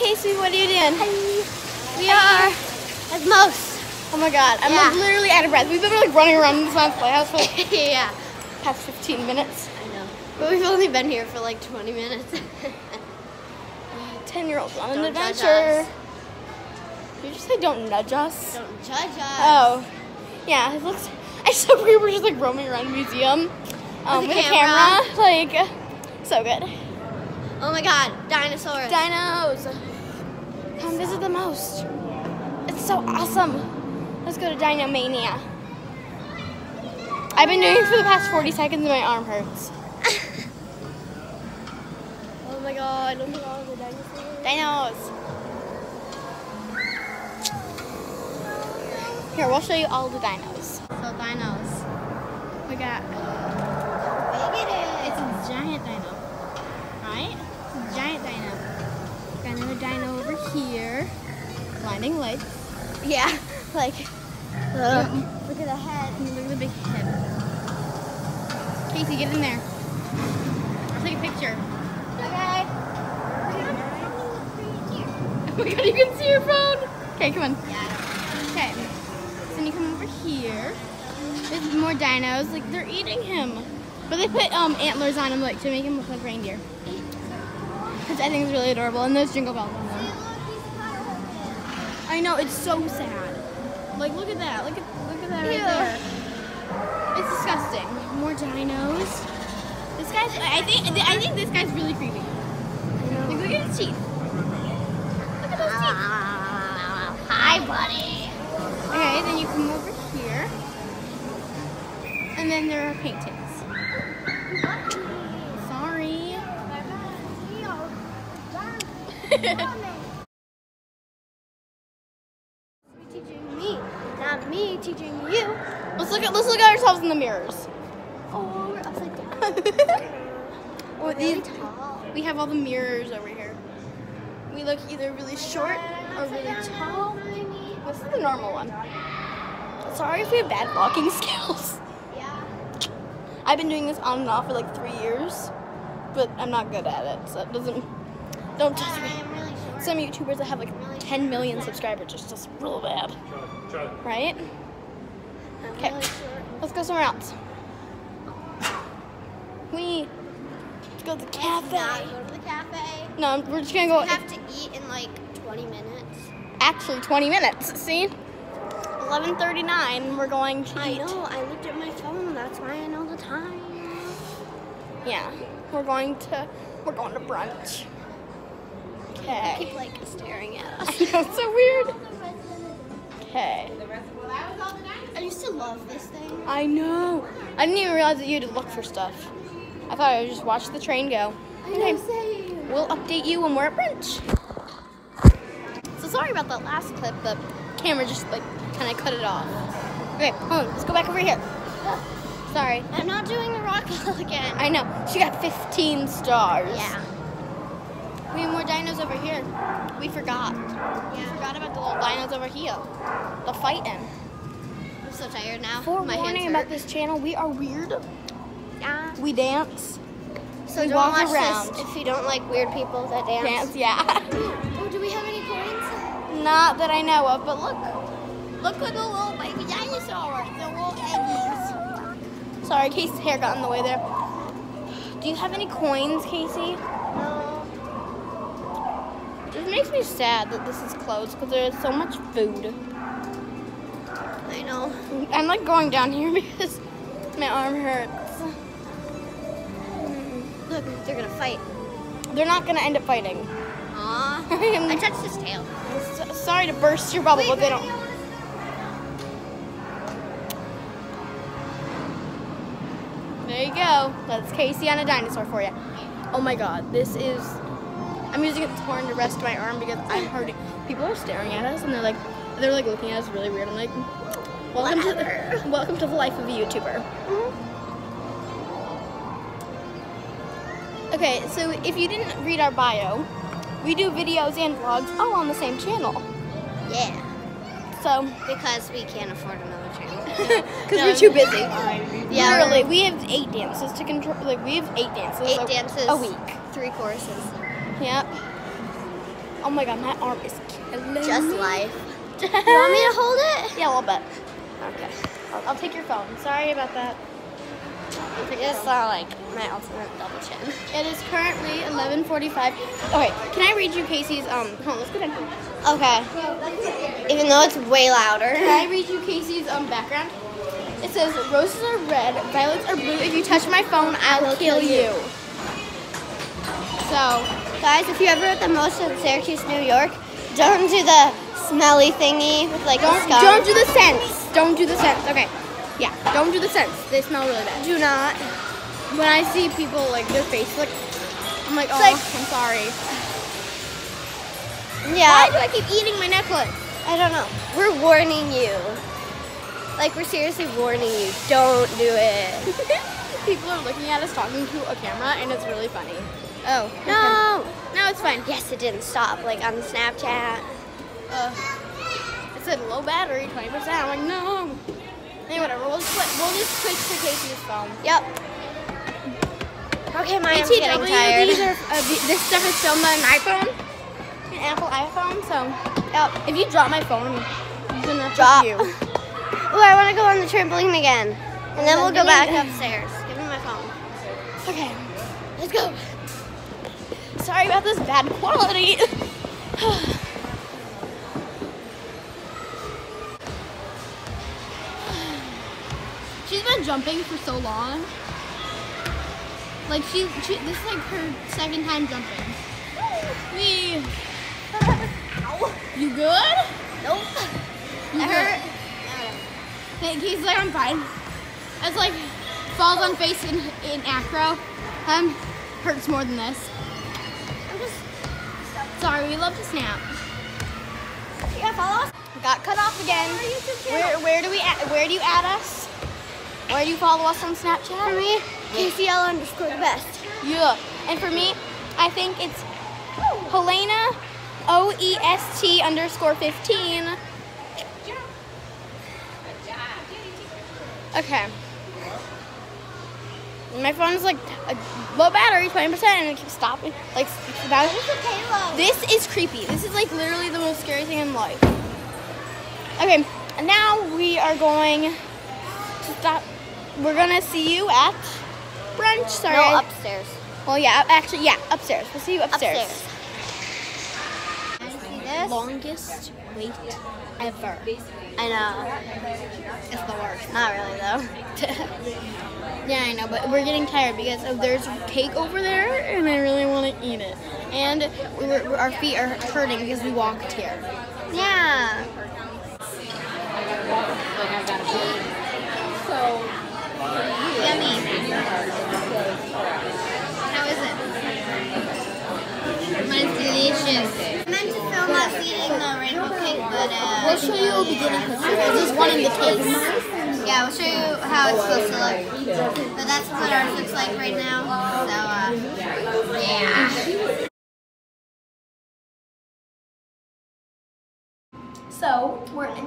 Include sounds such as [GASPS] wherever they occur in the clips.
Casey, what are you doing? We are at most. Oh my god, I'm like literally out of breath. We've been like running around this science playhouse for like [LAUGHS] yeah. past 15 minutes. I know. But we've only been here for like 20 minutes. [LAUGHS] 10 year olds on an adventure. You just say don't nudge us. Don't judge us. Oh, yeah, it looks. I so we were just like roaming around the museum um, With with, a a camera. Like, so good. Oh my god, dinosaurs. Dinos. Come visit the most. It's so awesome. Let's go to Dino Mania. I've been doing it for the past 40 seconds and my arm hurts. [LAUGHS] oh my god, look at all the dinosaurs. Dinos. Here, we'll show you all the dinos. So dinos. We got, How big it it's a giant dino, right? Giant dino. Got another dino over here. Blinding lights. Yeah. [LAUGHS] Like, Look, look at the head. look at the big head. Casey, get in there. I'll take a picture. Okay. Oh my god, you can see your phone. Okay, come on. Okay. So then you come over here. There's more dinos. Like they're eating him, but they put um antlers on him like to make him look like reindeer. I think is really adorable. And there's jingle bells on them. I know it's so sad. Like look at that. Look at look at that right there. It's disgusting. More dinos. This guy's. I think. I think this guy's really creepy. Like, look at his teeth. Look at those teeth. Hi, buddy. Okay, then you come over here. And then there are paintings. Sorry. Teaching me, not me teaching you. let's look at let's look at ourselves in the mirrors. Oh, we're upside down. Really these, tall. we have all the mirrors over here. We look either really short or really tall. This is the normal one. Sorry if we have bad walking [LAUGHS] skills. Yeah. I've been doing this on and off for like three years, but I'm not good at it, so it doesn't. Don't judge me. I'm really short. Some YouTubers that have like 10 million subscribers is just real bad, right? Okay. Let's go somewhere else. We let's go to the cafe. go to the cafe. No, we're just gonna go. We have to eat in like 20 minutes. Actually, 20 minutes. See, 11:39. We're going to I eat. know. I looked at my phone. That's why I know the time. Yeah, we're going to we're going to brunch. Okay. Keep like staring at us. I know it's so weird. Okay. I used to love this thing. I know. I didn't even realize that you had to look for stuff. I thought I would just watch the train go. Okay. We'll update you when we're at brunch. So sorry about that last clip. The camera just like kind of cut it off. Okay, hold on. Let's go back over here. Sorry. I'm not doing the rock wall [LAUGHS] again. I know. She got 15 stars. yeah. We have more dinos over here. We forgot. We forgot about the little dinos over here. The fighting. I'm so tired now. Forewarning My hands about this channel, we are weird. Yeah. We dance. So We don't walk watch around. this if you don't like weird people that dance. Dance, yeah. [LAUGHS] Oh, do we have any coins? Not that I know of, but look. Look at the little baby dinosaurs. The little eggies. Sorry, Casey's hair got in the way there. Do you have any coins, Casey? No. It makes me sad that this is closed because there is so much food. I know. I'm like going down here [LAUGHS] because my arm hurts. Look, they're gonna fight. They're not gonna end up fighting. Aw. [LAUGHS] I touched his tail. so- sorry to burst your bubble, but they don't. There you go. That's Casey on a dinosaur for you. Oh my god, this is. I'm using as horn to rest my arm because I'm hurting. People are staring at us and they're like, they're like looking at us really weird. I'm like, welcome to the, welcome to the life of a YouTuber. Mm-hmm. Okay, so if you didn't read our bio, we do videos and vlogs all on the same channel. Yeah. So, Because we can't afford another channel. [LAUGHS] because No. we're too busy. Yeah, Literally, we have eight dances to control. Like we have eight dances Eight a, dances. a week. Three courses. Yep. Oh my god, my arm is killing Just me. life. [LAUGHS] You want me to hold it? Yeah, a little bit. Okay. I'll, I'll take your phone. Sorry about that. It's not like my ultimate double chin. It is currently 11:45. Okay, can I read you Casey's? Um, hold on, let's go down. Okay. Even though it's way louder. Can I read you Casey's um background? It says roses are red, violets are blue. If you touch my phone, I will kill you. So Guys, if you ever at the most in Syracuse, New York, don't do the smelly thingy with like don't don't do the scents. Don't do the scents. Okay. Yeah, don't do the scents. They smell really bad. Do not. When I see people like their face look, I'm like, oh, like- I'm sorry. Yeah. Why do I keep eating my necklace? I don't know. We're warning you. Like we're seriously warning you. Don't do it. [LAUGHS] people are looking at us talking to a camera, and it's really funny. Oh no. It's fine. Yes, it didn't stop. Like on Snapchat. Uh, it said low battery, 20%. I'm like, no. Hey, whatever. We'll just, we'll just switch to Casey's phone. Yep. Okay, my arm's getting tired. these are, uh, th- this stuff is filmed on an iPhone, an Apple iPhone. So, Yep. if you drop my phone, I'm gonna Drop. you. [LAUGHS] Oh, I want to go on the trampoline again. And then we'll go back upstairs. Give me my phone. Okay, let's go. Sorry about this bad quality. [SIGHS] She's been jumping for so long. Like she, she this is like her second time jumping. We. You good? Nope. You good? hurt. Hey, he's like, I'm fine. It's like falls on face in in acro. Um, hurts more than this. Sorry, we love to snap. Yeah, follow us. Got cut off again. Oh, where where do we add, where do you add us? Where do you follow us on Snapchat? For me, KCL underscore the best. Yeah. And for me, I think it's Helena O E S T underscore fifteen. Okay. My phone's like a low battery, twenty percent, and it keeps stopping. Like. This is creepy. This is like literally the most scary thing in life. Okay, and now we are going to stop. We're gonna see you at brunch. Sorry. No, upstairs. well, yeah, actually, yeah, upstairs. We'll see you upstairs. Upstairs. See this? Longest wait ever. I know. Uh, it's the worst. Not really though. [LAUGHS] Yeah, I know, but we're getting tired because of there's cake over there, and I really want to eat it. And our feet are hurting because we walked here. yeah. So Yummy. How is it? Mine's delicious. I meant to film us eating the rainbow cake, but uh, we'll show you a beginning picture. There's one in the case. Yeah, we'll show you how it's supposed to look. But that's what ours looks like right now. So uh, yeah. So we're in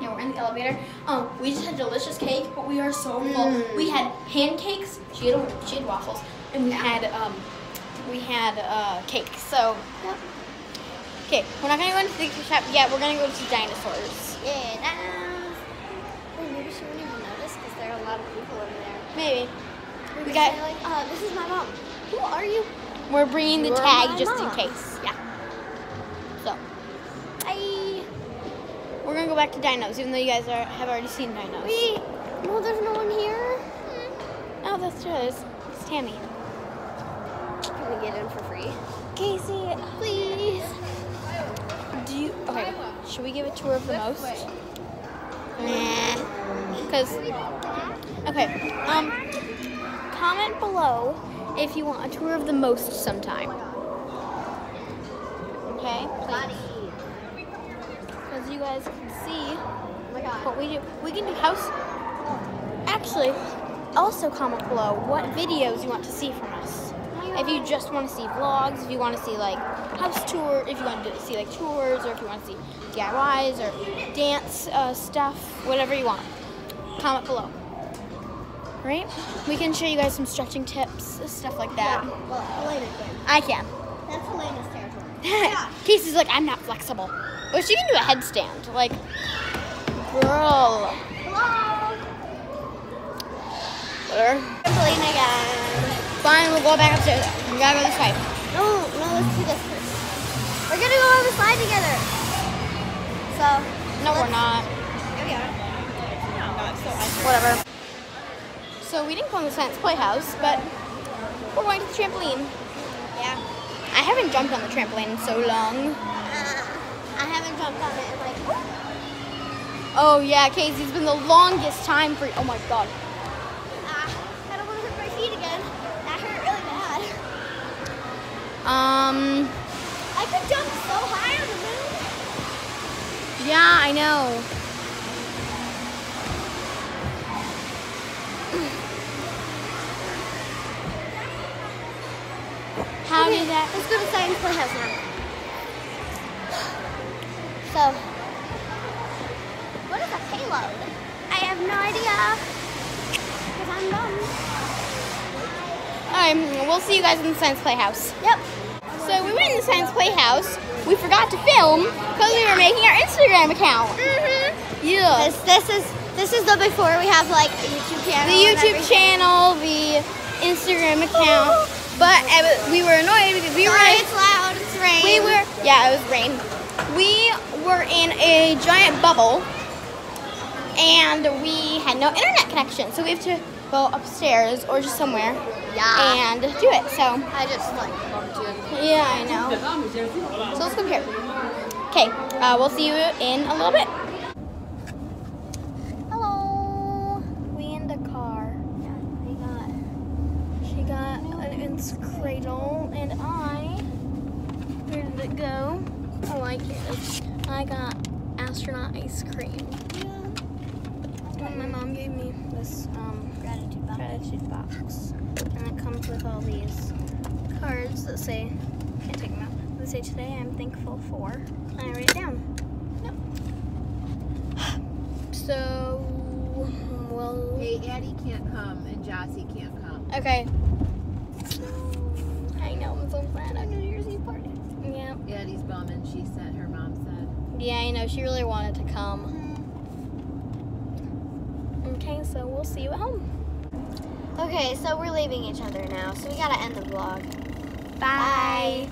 Yeah, we're in the elevator. Um, we just had delicious cake, but we are so full. We had pancakes. She had she had waffles, and we had um, we had uh, cake. So, okay, we're not gonna go into the shop yet. We're gonna go to dinosaurs. Yeah. She wouldn't even notice because there are a lot of people in there. Maybe We, got- like, uh, this is my mom. Who are you? we're bringing the You're tag just in case. Yeah. So Hi. we're gonna go back to dinos, even though you guys are have already seen dinos. Wait. No, there's no one here. Oh, that's true. It's, it's Tammy. Can we get in for free? Casey, Please. Do you okay? Should we give a tour of the most? Nah. Cause okay. Um, comment below if you want a tour of the most sometime. Okay. Because you guys can see what we do. We can do house. Actually, also comment below what videos you want to see from us. If you just want to see vlogs, if you want to see like house tour, if you want to see like tours, or if you want to see DIYs or dance uh, stuff, whatever you want, comment below. Right? We can show you guys some stretching tips, stuff like that. Well, Elena can. I can. That's Elena's [LAUGHS] territory. Casey's like, I'm not flexible. But she can do a headstand. Like, girl. Hello. Whatever. Trampoline again. Fine, we'll go back upstairs. We gotta go this way. No, no, let's do this first. We're gonna go on the slide together. So, No, we're not. Here we are. Whatever. So we didn't go in the Science Playhouse, but we're going to the trampoline. Yeah. I haven't jumped on the trampoline in so long. Uh, I haven't jumped on it in like, Oh yeah, Casey, it's been the longest time for. Oh my god. ah, I don't want to hurt my feet again. That hurt really bad. Um. I could jump so high on the moon. Yeah, I know. Okay, that? Let's go to Science Playhouse now. So, what is a payload? I have no idea. Because I'm dumb. Um, we'll see you guys in the Science Playhouse. Yep. So we went in the Science Playhouse. We forgot to film because we were making our Instagram account. Mm-hmm. Yeah. This, this is this is the before we have like a YouTube channel. the YouTube channel, the Instagram account. [LAUGHS] But uh, we were annoyed because we Sorry, were it's loud. It's rain. we were yeah, it was rain. We were in a giant bubble and we had no internet connection. So we have to go upstairs or just somewhere Yeah. and do it. So I just like bumped you. yeah, I know. So let's go here. Okay, uh, we'll see you in a little bit. Hello. We in the car. Yeah, we got. She got a Newton's cradle, and I. Where did it go? I like it. I got astronaut ice cream. And my mom gave me this um, Gratitude box. gratitude box, and it comes with all these cards that say, can't take them out. That say today I'm thankful for, and I write it down. [GASPS] So, well, Hey, Addie can't come and Jossie can't come. okay. Know I'm so New Year's Eve party. Yeah. Addie's bumming, she said, her mom said. Yeah, I know. She really wanted to come. Mm-hmm. Okay, so we'll see you at home. Okay, so we're leaving each other now, so we gotta end the vlog. Bye.